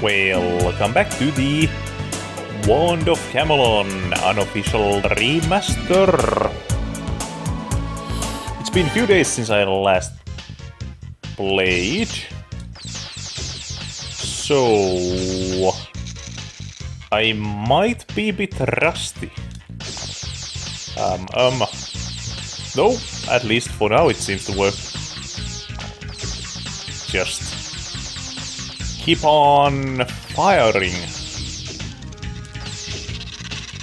Well welcome back to the Wand of Gamelon unofficial remaster. It's been a few days since I last played. So I might be a bit rusty. Um, um, no, at least for now it seems to work. Just keep on firing.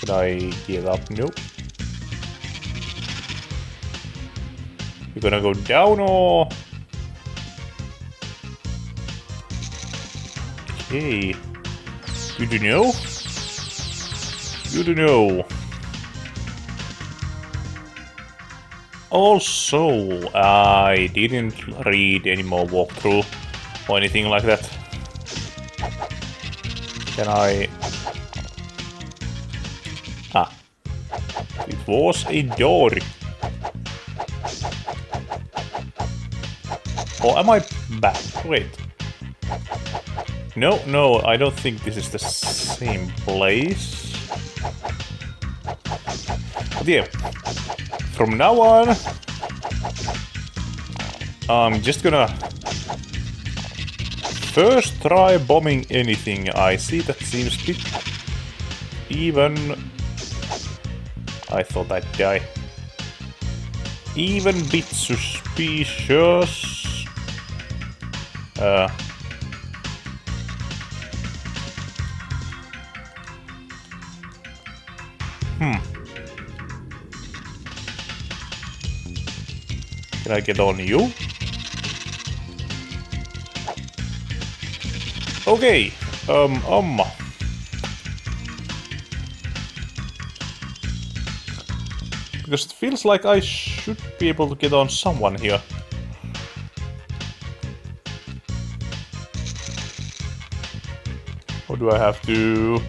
Could I give up? Nope. You're gonna go down or... Okay. You do know. You do know. Also, I didn't read any more walkthrough or anything like that. Can I... Ah. It was a door. Or am I back? Wait. No, no, I don't think this is the same place. But yeah, from now on, I'm just gonna first try bombing anything I see that seems bit even... I thought I'd die. Even bit suspicious. Uh, Hmm. Can I get on you? Okay. Um, um. Because it feels like I should be able to get on someone here. Or do I have to...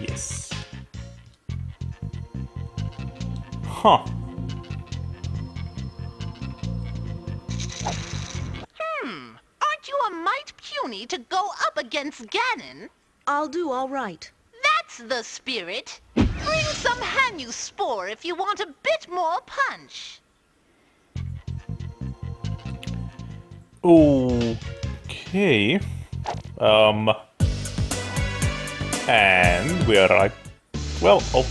Yes. Huh. Mite to go up against Ganon? I'll do all right. That's the spirit. Bring some Hanyu Spore if you want a bit more punch. Okay. Um. And we are right. Well, oh,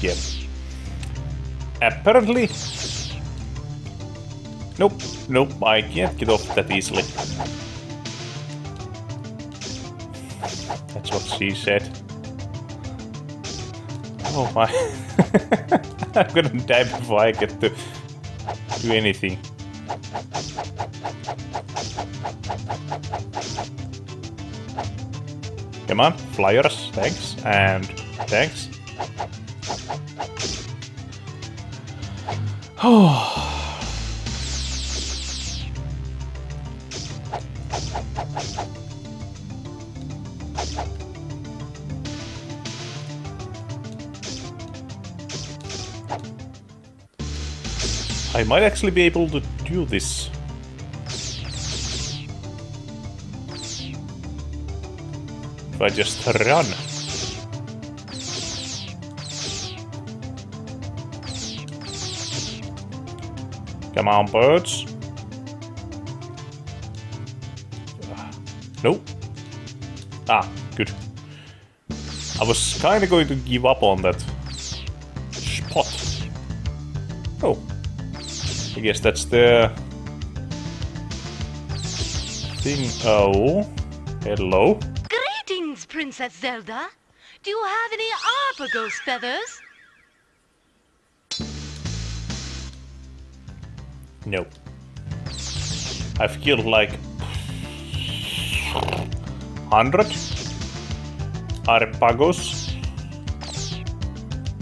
yeah. Apparently. Nope, nope, I can't get off that easily. That's what she said. Oh my. I'm gonna die before I get to do anything. Come on, flyers, thanks, and thanks. Oh. I might actually be able to do this. If I just run. Come on, birds. Nope. Ah, good. I was kinda going to give up on that Guess that's the thing. Oh. Hello. Greetings, Princess Zelda. Do you have any Arpagos feathers? No. I've killed like hundred Arpagos.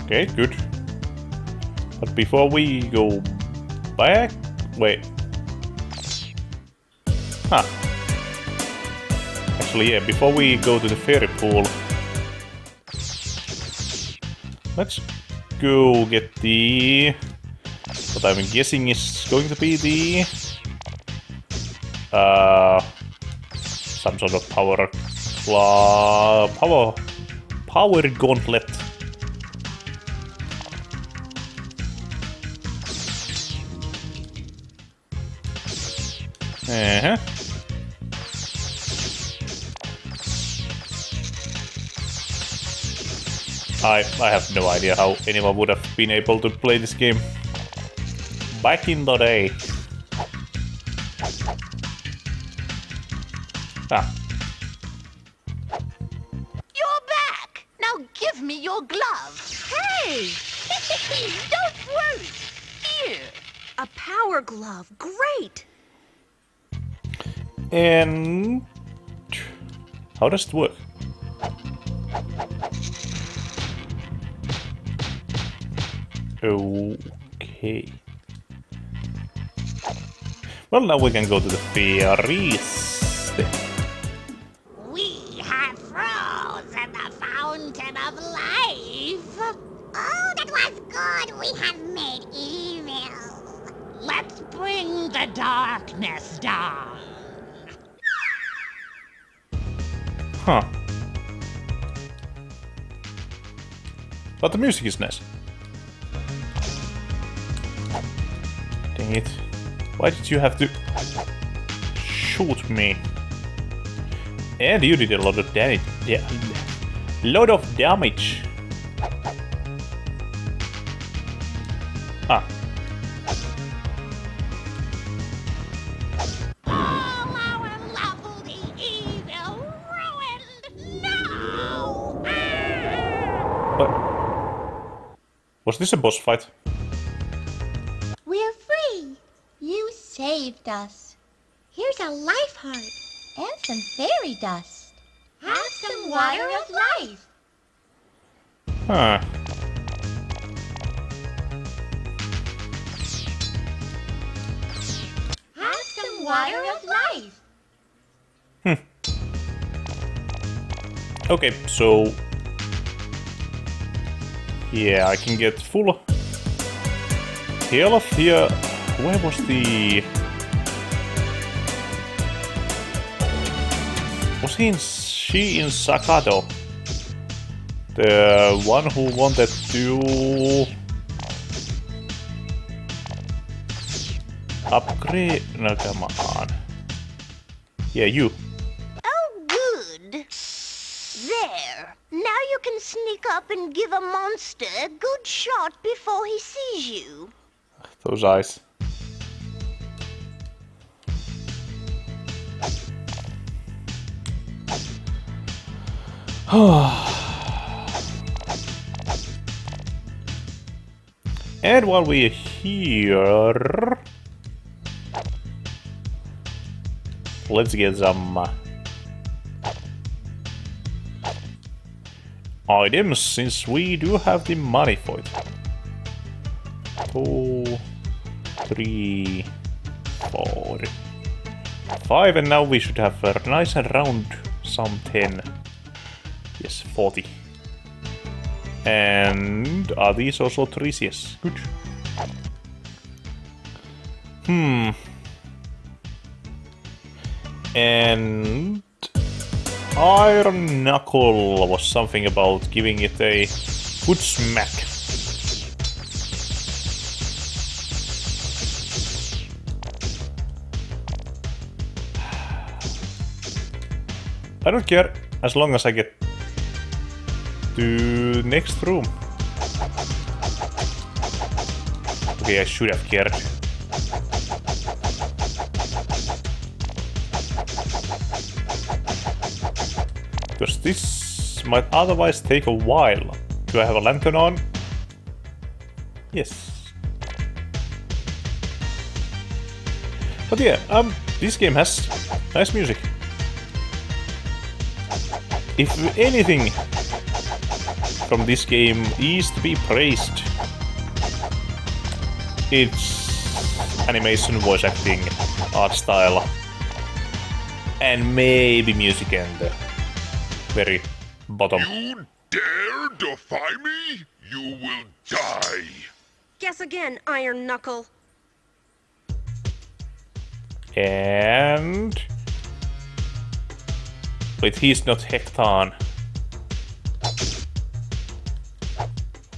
Okay, good. But before we go back, wait. Huh. Actually, yeah. Before we go to the fairy pool, let's go get the what I'm guessing is going to be the uh, some sort of power cla power power gauntlet. Uh-huh. I I have no idea how anyone would have been able to play this game back in the day. Ah, You're back! Now give me your glove. Hey! Don't worry. Here. A power glove. Great! And how does it work? Okay. Well, now we can go to the fairies. Huh. But the music is nice. Dang it. Why did you have to shoot me? And you did a lot of damage. Yeah. Lot of damage. This a boss fight? We're free. You saved us. Here's a life heart and some fairy dust. Have some water of life. Huh. Have some water of life. Hmm. Okay, so... Yeah, I can get full health here. Where was the... Was he in... she in Sakado? The one who wanted to... Upgrade... No, come on. Yeah, you. Sneak up and give a monster a good shot before he sees you. Those eyes. and while we're here, let's get some uh, items since we do have the money for it. Two, three, four, five, and now we should have a nice and round some 10. Yes, 40. And are these also trees? Yes, good. Hmm. And Iron Knuckle was something about giving it a good smack. I don't care as long as I get to next room. Okay, I should have cared. This might otherwise take a while. Do I have a lantern on? Yes. But yeah, um, this game has nice music. If anything from this game is to be praised, it's animation, voice acting, art style, and maybe music and the very bottom. You dare defy me? You will die. Guess again, Iron Knuckle. And Wait, he's not Hektan.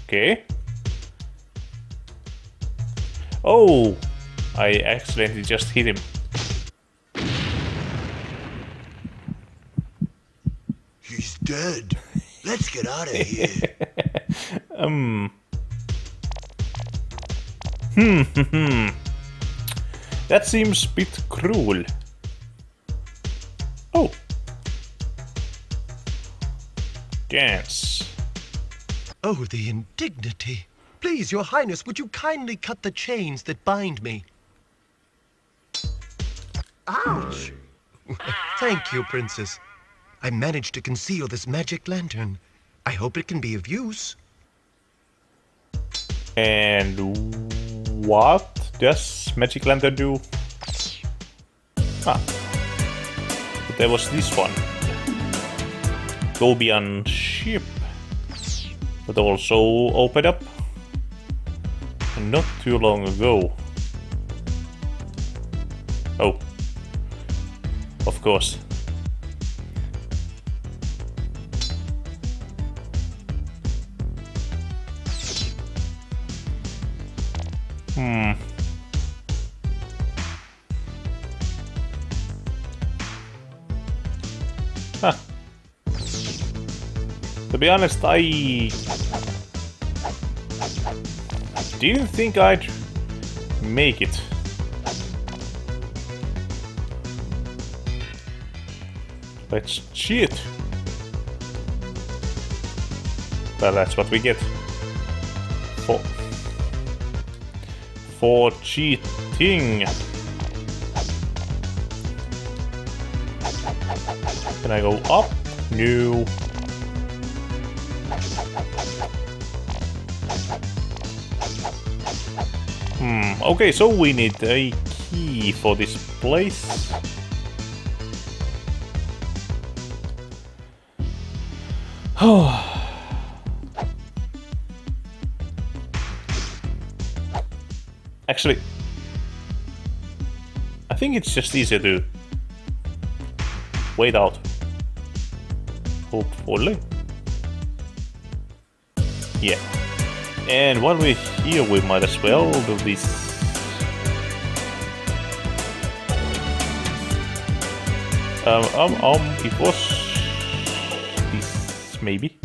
Okay. Oh! I accidentally just hit him. He's dead. Let's get out of here. Um. Hmm, hmm. That seems a bit cruel. Oh. Dance. oh, the indignity. Please, your highness, would you kindly cut the chains that bind me? Ouch! Thank you, princess. I managed to conceal this magic lantern. I hope it can be of use. And what does Magic Lantern do? Ah. But there was this one. Globian ship. That also opened up. Not too long ago. Oh. Of course. Be honest, I didn't think I'd make it. Let's cheat. Well, that's what we get. For for cheating. Can I go up? No. Hmm, okay, so we need a key for this place. Oh. Actually, I think it's just easier to wait out. Hopefully. Yeah. And while we're here, we might as well do this. Um, um, um, it was this, maybe?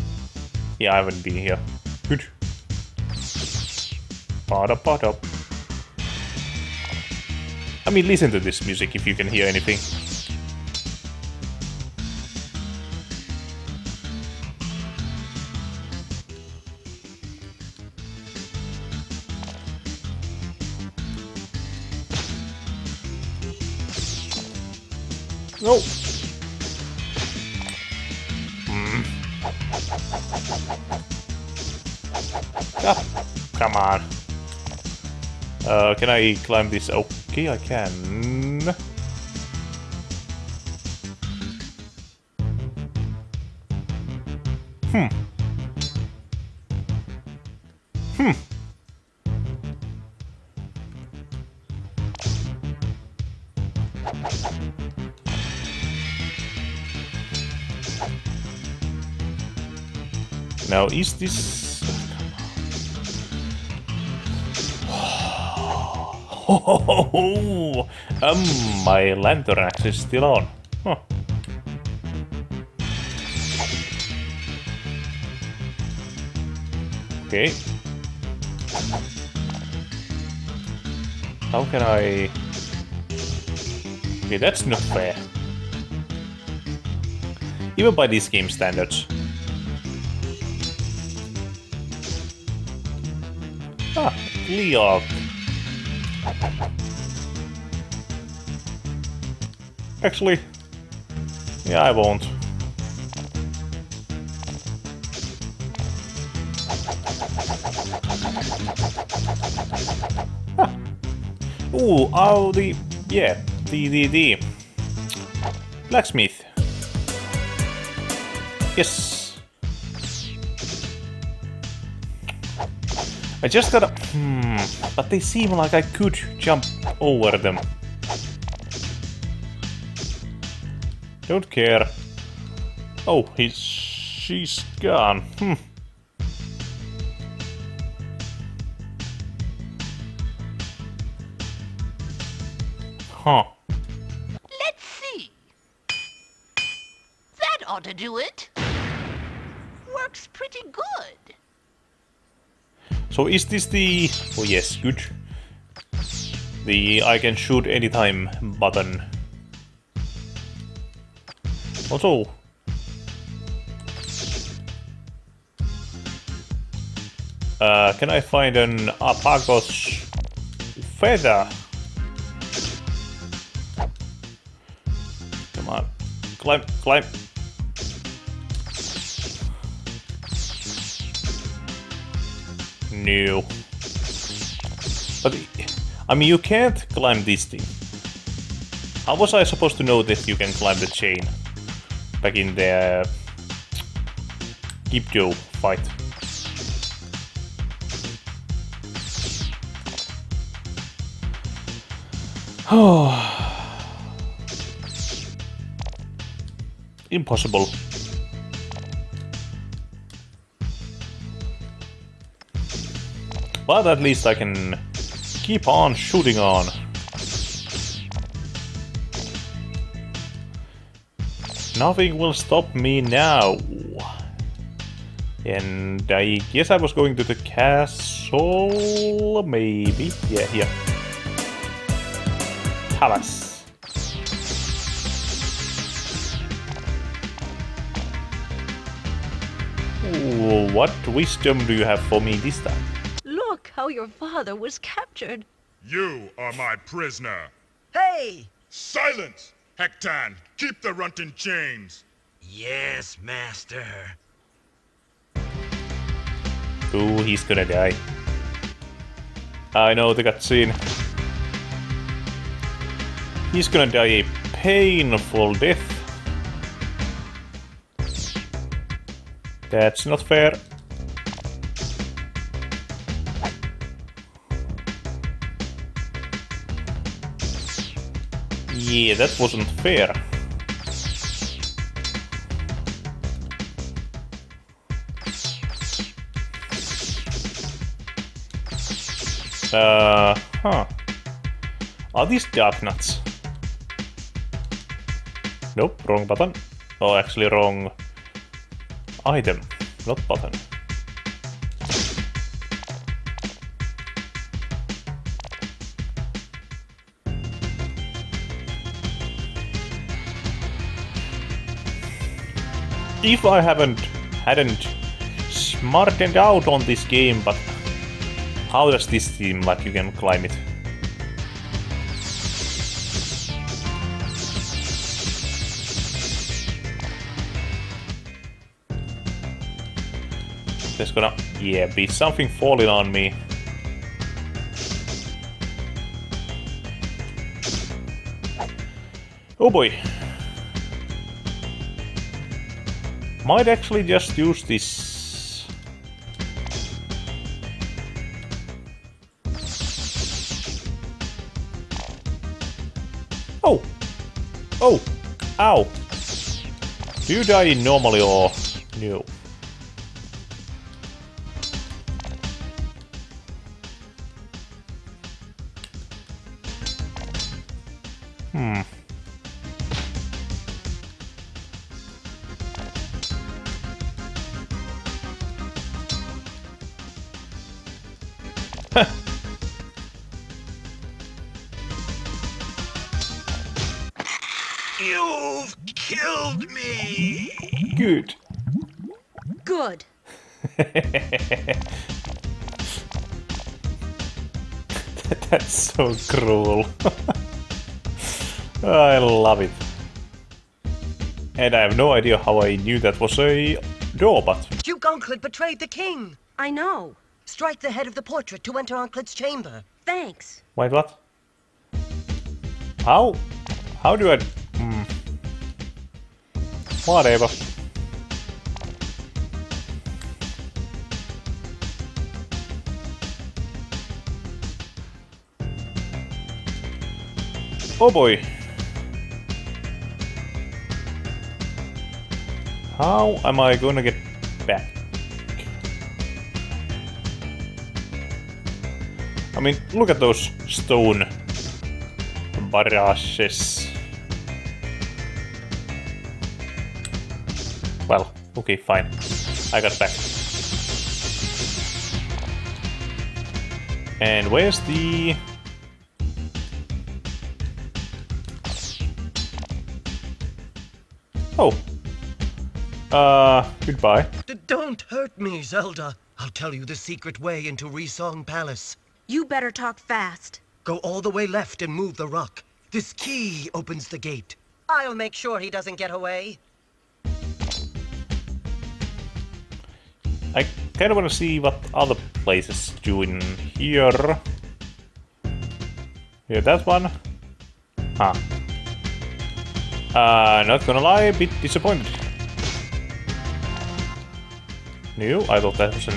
Yeah, I haven't been here. Good. Bada bada. I mean, listen to this music if you can hear anything. Ah, come on. Uh, can I climb this? Okay, I can. Hmm. Hmm. Now, is this... Oh, um, my lantern axe is still on. Huh. Okay. How can I... Okay, that's not fair. Even by these game standards. Ah, Leog. Actually, yeah, I won't. Huh. Ooh, oh, the, yeah, the, the, the, blacksmith. Yes. I just gotta, hmm, but they seem like I could jump over them. Don't care. Oh, he's... she's gone. Hmm. Huh. Let's see. That ought to do it. Works pretty good. So is this the... Oh yes, good. The I can shoot anytime button. Also... Uh, can I find an Arpagos feather? Come on. Climb, climb. No. But, I mean, you can't climb this thing. How was I supposed to know that you can climb the chain? Back in the... Uh, Gibjo fight. Impossible. But at least I can keep on shooting on. Nothing will stop me now. And I guess I was going to the castle, maybe? Yeah, here. Palace. What wisdom do you have for me this time? Look how your father was captured. You are my prisoner. Hey! Silence! Hektan, keep the runt in chains. Yes, master. Ooh, he's gonna die. I know the cutscene. He's gonna die a painful death. That's not fair. Yeah, that wasn't fair. Uh, huh. Are these dark nuts? Nope, wrong button. Oh, actually wrong item, not button. If I haven't hadn't smartened out on this game, but how does this seem like you can climb it? There's gonna, yeah, be something falling on me. Oh boy. Might actually just use this. Oh! Oh! Ow! Do you die normally or no? Hmm. Killed me! Good. Good. That's so cruel. I love it. And I have no idea how I knew that was a door, but Duke Onkled betrayed the king. I know. Strike the head of the portrait to enter Onkled's chamber. Thanks. wait, what? How? How do I? Whatever. Oh boy. How am I gonna get back? I mean, look at those stone barrages. Okay, fine. I got back. And where's the... Oh. Uh, goodbye. D- don't hurt me, Zelda. I'll tell you the secret way into Reesong Palace. You better talk fast. Go all the way left and move the rock. This key opens the gate. I'll make sure he doesn't get away. I kind of want to see what other places do in here. Yeah, that one. Huh. Uh, not gonna lie, a bit disappointed. New? I thought that was an...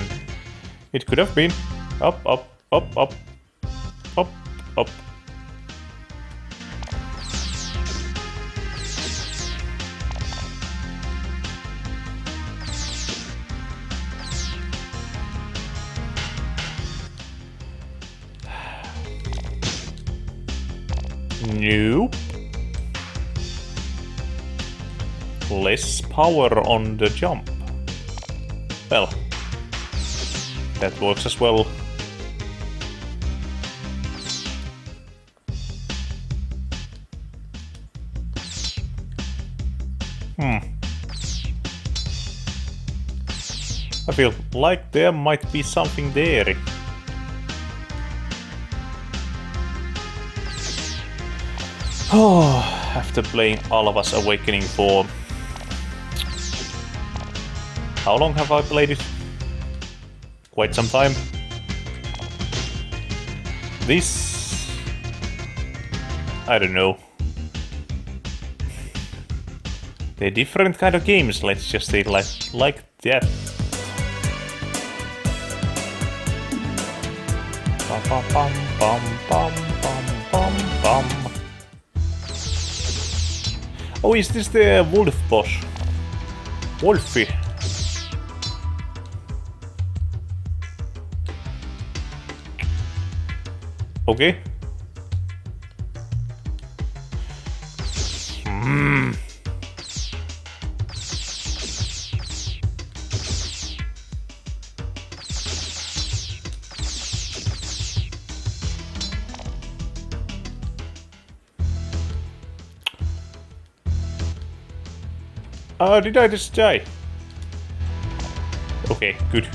It could have been. Up, up, up, up. Up, up. Nope. Less power on the jump. Well, that works as well. Hmm. I feel like there might be something there. Oh, after playing All of Us Awakening for... How long have I played it? Quite some time. This... I don't know. They're different kind of games, let's just say like, like that. Bum, bum, bum, bum, bum, bum, bum. Oh, is this the wolf boss? Wolfie. Okay. Hmm. Uh, did I just die? Okay, good.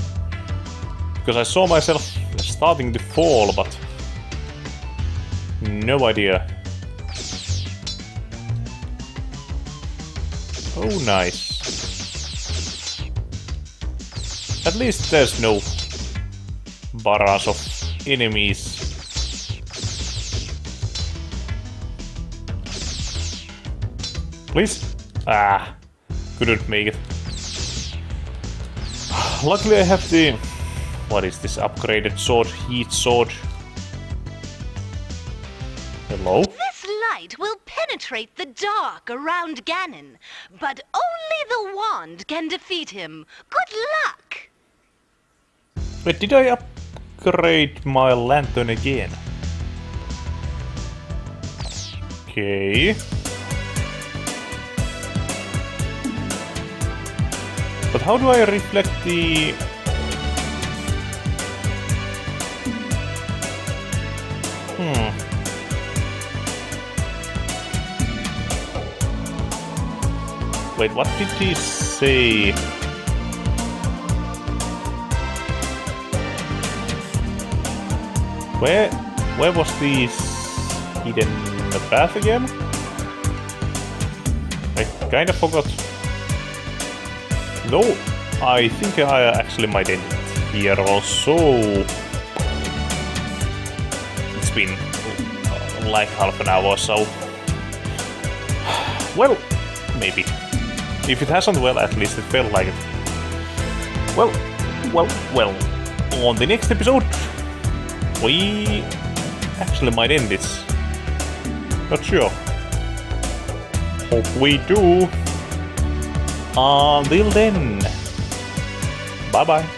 Because I saw myself starting to fall, but... No idea. Oh, nice. At least there's no barrage of enemies. Please? Ah, couldn't make it. Luckily I have the... What is this upgraded sword? Heat sword. Hello? This light will penetrate the dark around Ganon, but only the wand can defeat him. Good luck! Wait, did I upgrade my lantern again? Okay. But how do I reflect the... Hmm. Wait, what did he say? Where, where was this hidden the path again? I kind of forgot. No, I think I actually might end it here also. It's been uh, like half an hour or so. Well, maybe. If it hasn't, well, at least it felt like it. Well, well, well. On the next episode, we actually might end this. Not sure. Hope we do. Until then, bye bye.